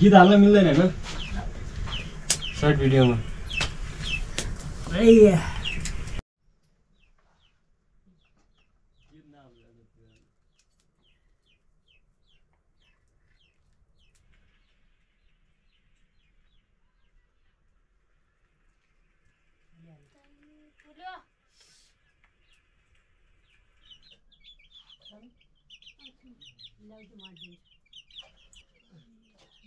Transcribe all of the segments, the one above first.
Gidalla millene lan. Şark videomu. Ay. Love the margins.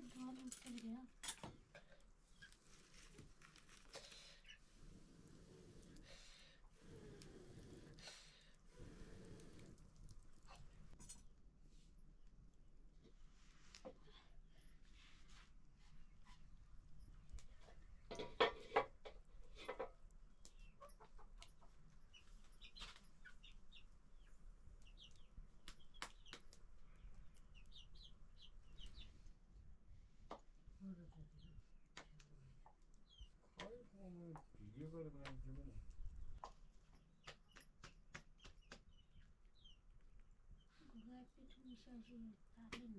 사이즈도 하나 부탁드려요. Миша живет, Алина.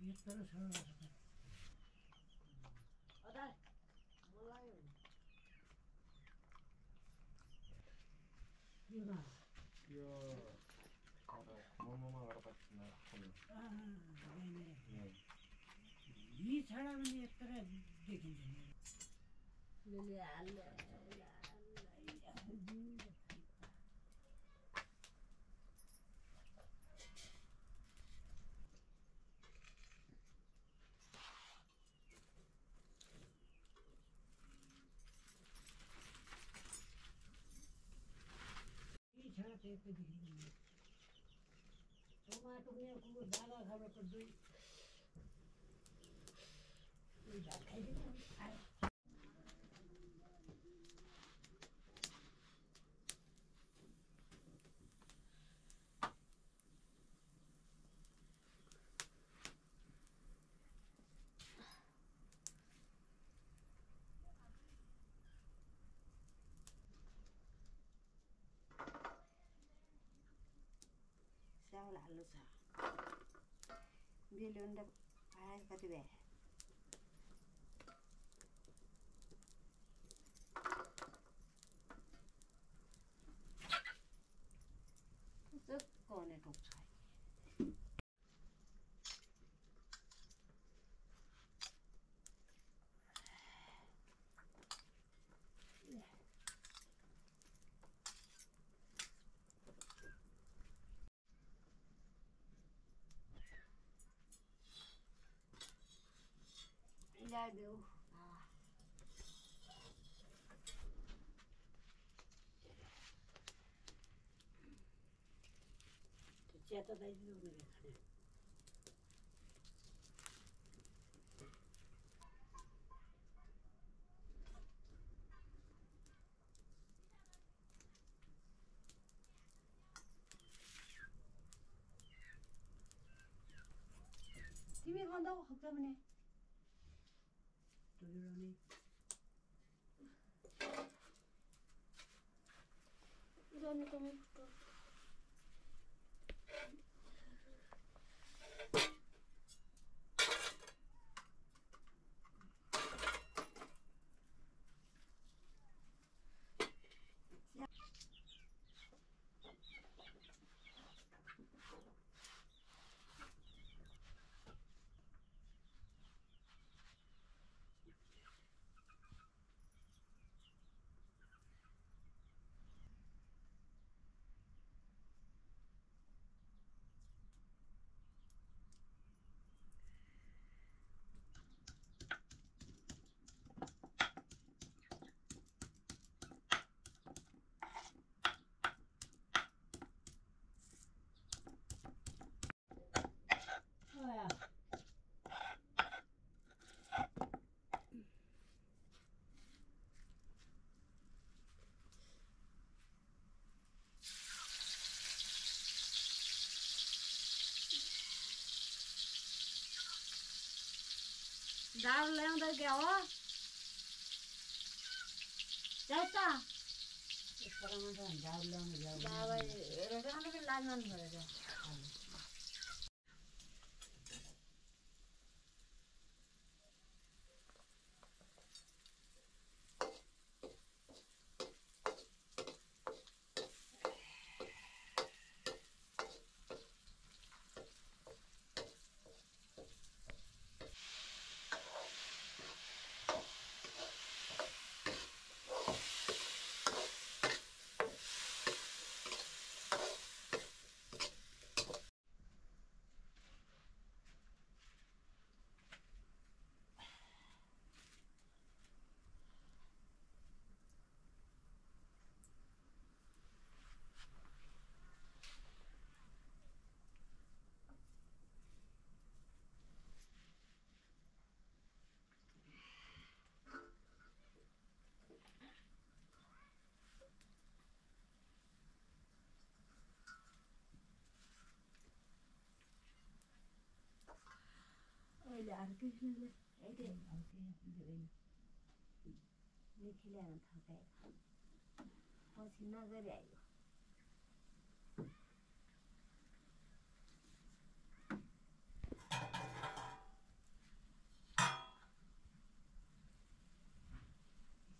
भने यत्रो देखिन्छ यी छाडा चाहिँ यस्तो देखिन्छ खाइदिनु चावल हाल्नु छ बेलुन र आयो कति भए deu. Ah. Tutia toda aí no meu né? TV 간다고 걱정하 네. you, Ronnie. Ronnie, come डाल ल्याउँदै क्या हो जाऊ त बाबा राम्रो लाग्नु पऱ्यो अहिले अर्कै लेखी ल्याएर थकायो पछि नगरी आयो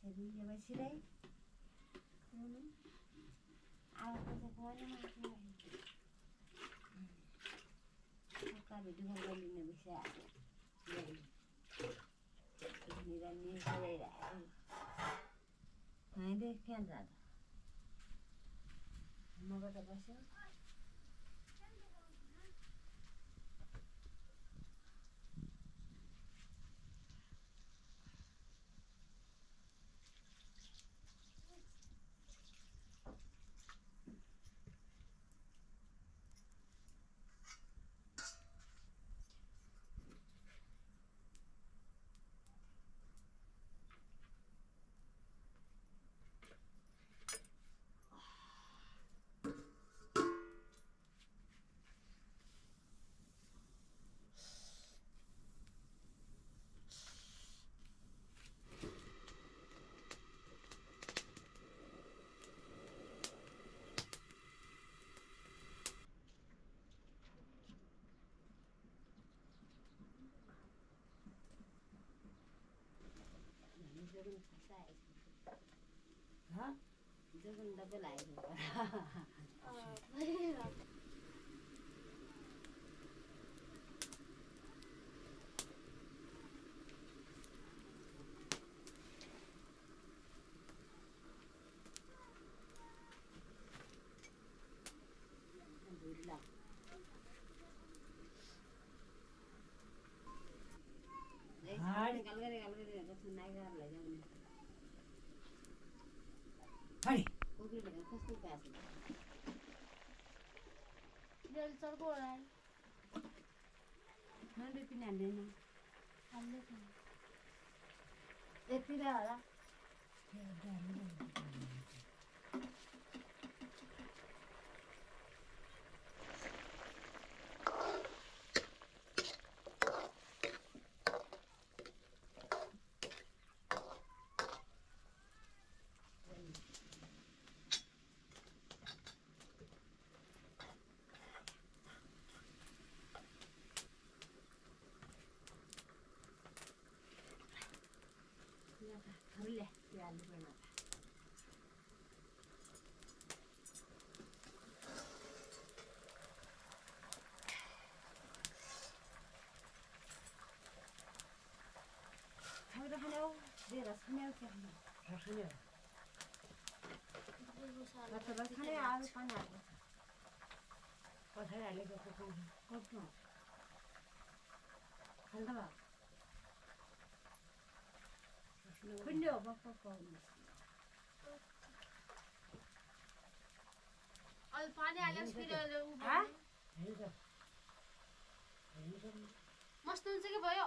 यसरी बसिरहे आवाज भिडियो गरिदिने विषय खाइदे बस्यो 这份都不来一个，哈哈哈。नाही असं वेलचर गोळ आहे म्हणजे तिने आणले ना आणले तिने येते द्यावा hvor lett det gäller för mig. هذا حنو درس حنو كهنا حنو حتى بس حنو عارف أنا قد هلا عليك أخوكم قد نور هل ده بقى Kunde bak bak olmuş. पानी हालेपछि फेरि अहिले मस्त हुन्छ कि भयो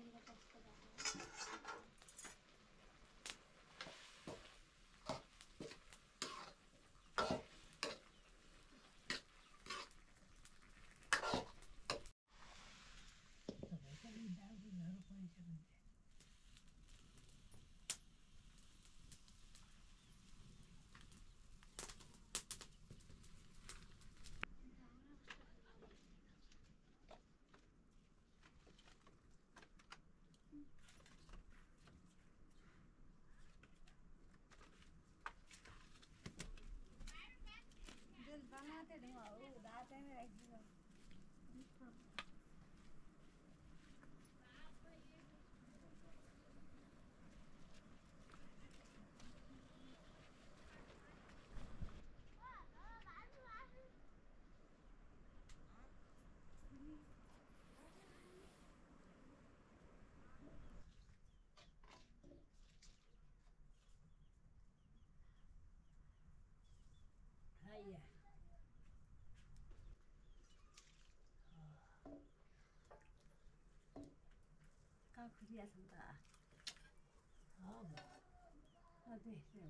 ಚೆನ್ನಾಗಿರೋ ಕಷ್ಟ Yeah. 别的什么的？哦，啊对，那我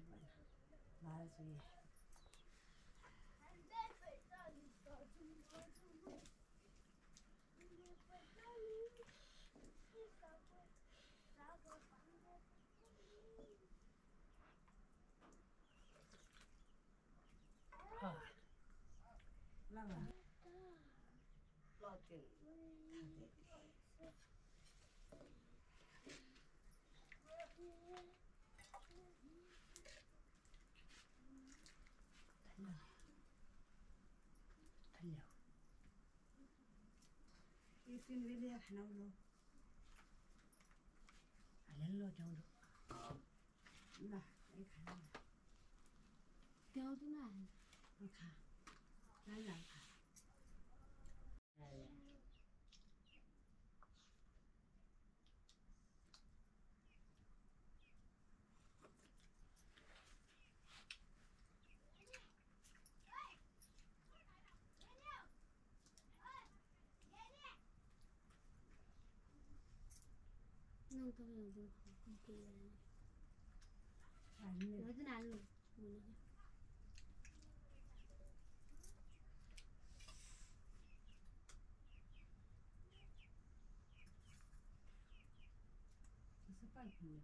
拿了主意。啊，那吧。Sin video hanaulo. Alello jaulo. Na, ai khana. Jaulo na. Ka. Na na. ल ल खा नौ तपाईँ हुँदैन केही गरेन हाल्ने हुँदैन हाल्नु हुँदैन सबै खुल्यो